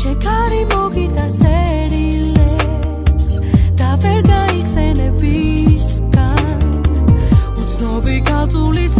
შეკარი მოგიტა სერილებს და ვერ გაიხსენებ ისგან უცნობი კალწულის